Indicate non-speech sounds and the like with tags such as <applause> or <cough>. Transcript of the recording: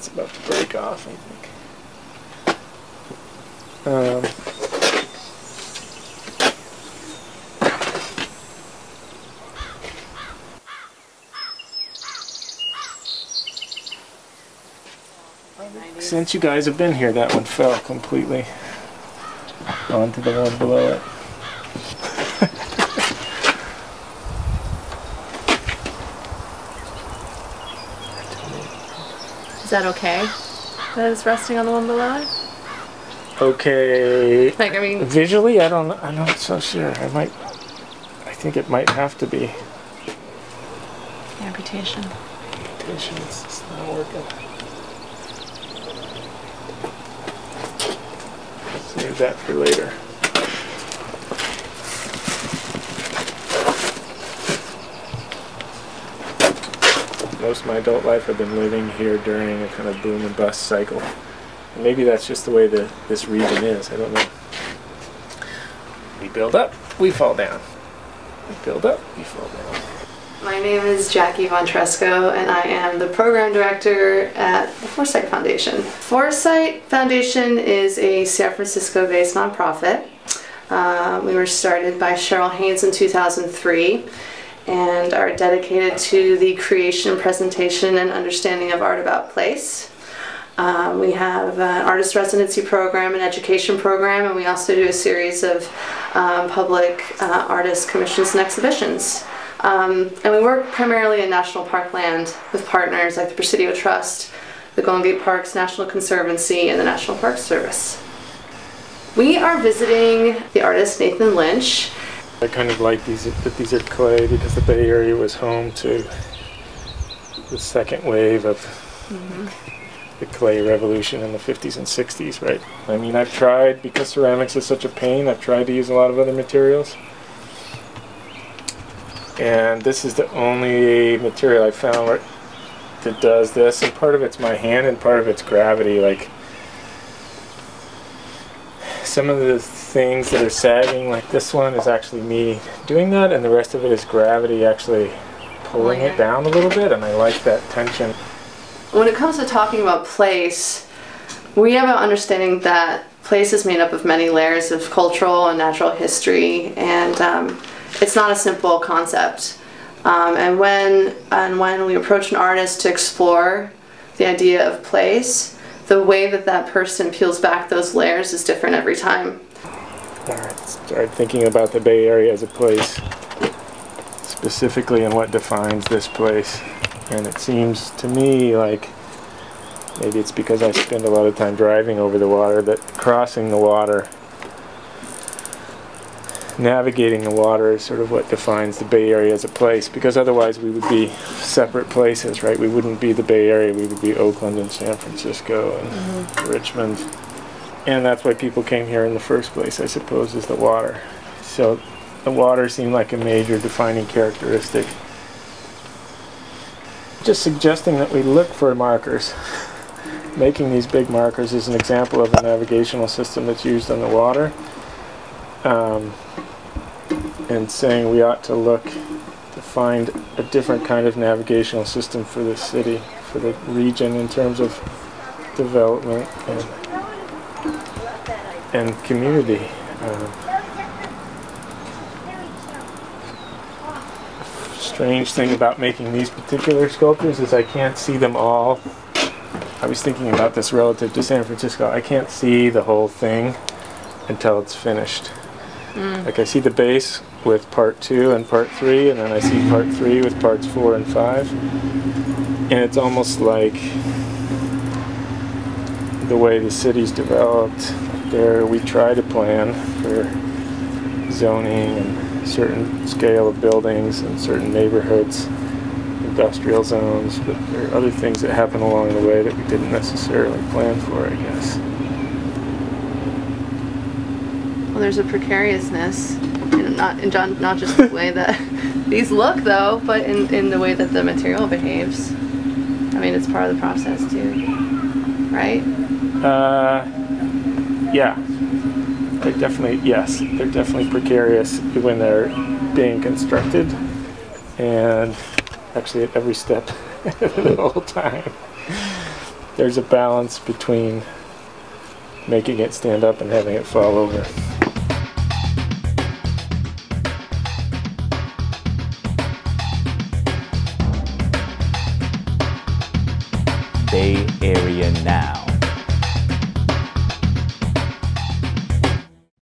it's about to break off, I think. Um, since you guys have been here, that one fell completely onto the one below it. <laughs> Is that okay? That it's resting on the one below it? Okay. Like, I mean, Visually, I don't. I'm not so sure. I might. I think it might have to be. amputation. It's just not working. Save that for later. Most of my adult life I've been living here during a kind of boom and bust cycle. And maybe that's just the way the, this region is. I don't know. We build up, we fall down. We build up, we fall down. My name is Jackie Von Treskow, and I am the program director at the FOR-SITE Foundation. FOR-SITE Foundation is a San Francisco based nonprofit. Uh, we were started by Cheryl Haines in 2003 and are dedicated to the creation, presentation, and understanding of art about place. Um, we have an artist residency program, an education program, and we also do a series of um, public uh, artist commissions and exhibitions. Um, and we work primarily in national park land with partners like the Presidio Trust, the Golden Gate Parks National Conservancy, and the National Park Service. We are visiting the artist Nathan Lynch. I kind of like these that these are clay because the Bay Area was home to the second wave of mm-hmm. the clay revolution in the 50s and 60s, right? I mean, I've tried because ceramics is such a pain. I've tried to use a lot of other materials, and this is the only material I found where that does this. And part of it's my hand, and part of it's gravity. Like some of the things that are sagging, like this one, is actually me doing that, and the rest of it is gravity actually pulling it. down a little bit, and I like that tension. When it comes to talking about place, we have an understanding that place is made up of many layers of cultural and natural history, and um, it's not a simple concept. Um, and when and when we approach an artist to explore the idea of place, the way that that person peels back those layers is different every time. I started thinking about the Bay Area as a place, specifically and what defines this place. And it seems to me like maybe it's because I spend a lot of time driving over the water that crossing the water, navigating the water is sort of what defines the Bay Area as a place. Because otherwise we would be separate places, right? We wouldn't be the Bay Area, we would be Oakland and San Francisco and mm-hmm. Richmond. And that's why people came here in the first place, I suppose, is the water. So the water seemed like a major defining characteristic. Just suggesting that we look for markers. Making these big markers is an example of a navigational system that's used on the water. Um, and saying we ought to look to find a different kind of navigational system for the city, for the region in terms of development and and community. Um, strange thing about making these particular sculptures is I can't see them all. I was thinking about this relative to San Francisco. I can't see the whole thing until it's finished. Mm. Like I see the base with part two and part three, and then I see part three with parts four and five. And it's almost like the way the city's developed. There, we try to plan for zoning and certain scale of buildings and certain neighborhoods, industrial zones, but there are other things that happen along the way that we didn't necessarily plan for, I guess. Well, there's a precariousness, in not in John, not just the way that <laughs> these look though, but in, in the way that the material behaves. I mean, it's part of the process too, right? Uh, yeah. They're definitely, yes, they're definitely precarious when they're being constructed. And actually, at every step, <laughs> the whole time, there's a balance between making it stand up and having it fall over. Bay Area Now.